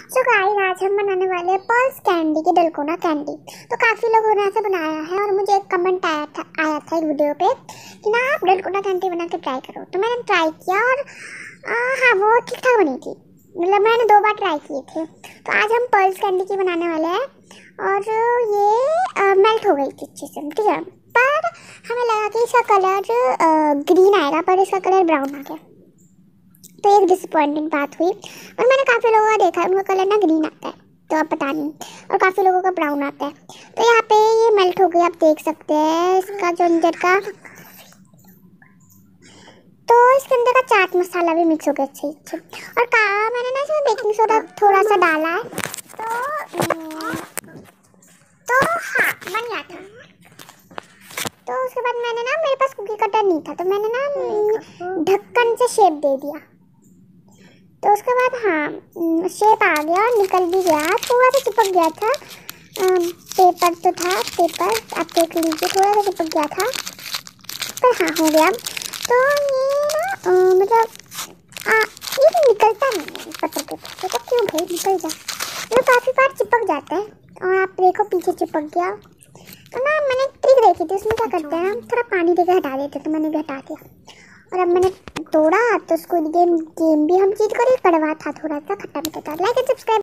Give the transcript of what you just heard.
So guys आज हम बनाने वाले हैं पर्ल्स कैंडी की डलकोना कैंडी तो काफ़ी लोगों ने ऐसे बनाया है और मुझे एक कमेंट आया था आया था एक वीडियो पे कि ना आप डलकोना कैंडी बना के ट्राई करो। तो मैंने ट्राई किया और आ, हाँ वो ठीक ठाक बनी थी। मतलब मैंने दो बार ट्राई किए थे। तो आज हम पर्ल्स कैंडी की बनाने वाले हैं और ये मेल्ट हो गई थी अच्छे से ठीक है? पर हमें लगा कि इसका कलर ग्रीन आएगा पर इसका कलर ब्राउन आ गया। तो एक डिसअपॉइंटिंग बात हुई। और मैंने काफ़ी लोगों का देखा है उनका कलर ना ग्रीन आता है तो अब पता नहीं। और काफ़ी लोगों का ब्राउन आता है। तो यहाँ पे ये मेल्ट हो गई आप देख सकते हैं इसका जो अंदर का। तो इसके अंदर का चाट मसाला भी मिक्स हो गया अच्छे अच्छे और कहा मैंने ना इसमें बेकिंग सोडा थोड़ा सा डाला है। तो तो हाँ बन गया था। तो उसके बाद मैंने ना मेरे पास कुकी कटर नहीं था तो मैंने ना ढक्कन से शेप दे दिया। तो उसके बाद हाँ शेप आ गया और निकल भी गया। थोड़ा सा चिपक गया था। पेपर तो था पेपर आप देख लीजिए थोड़ा सा चिपक गया था। पर हाँ हो गया। तो ये ना मतलब ये भी निकलता नहीं है पत्थर पेपर तो क्यों भाई निकल जा। मतलब काफ़ी बार चिपक जाते हैं और आप देखो पीछे चिपक गया। तो ना मैंने ट्रिक देखी थी उसमें क्या करते हैं हम थोड़ा पानी देकर हटा देते तो मैंने भी हटा दिया। और अब मैंने तोड़ा तो उसको गेम गेम भी हम जीत कर कड़वा था थोड़ा सा, खट्टा मीठा था। Like and subscribe